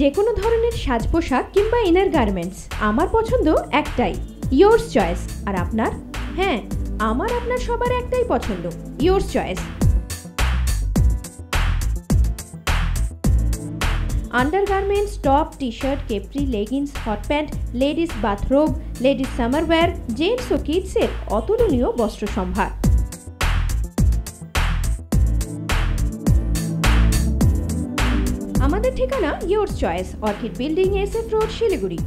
যে কোনো ধরনের সাজ পোশাক কিংবা ইনার গার্মেন্টস আমার পছন্দ একটাই ইয়োর্স চয়েস আর আপনার? হ্যাঁ আমার আপনার সবার একটাই পছন্দ yours choice undergarments top T shirt capri leggings hot pant ladies bathrobe ladies summerwear gents ও কিডসের অতুলনীয় বস্ত্র সম্ভার। আমাদের ঠিকানা your choice Orchid building S F road Siliguri.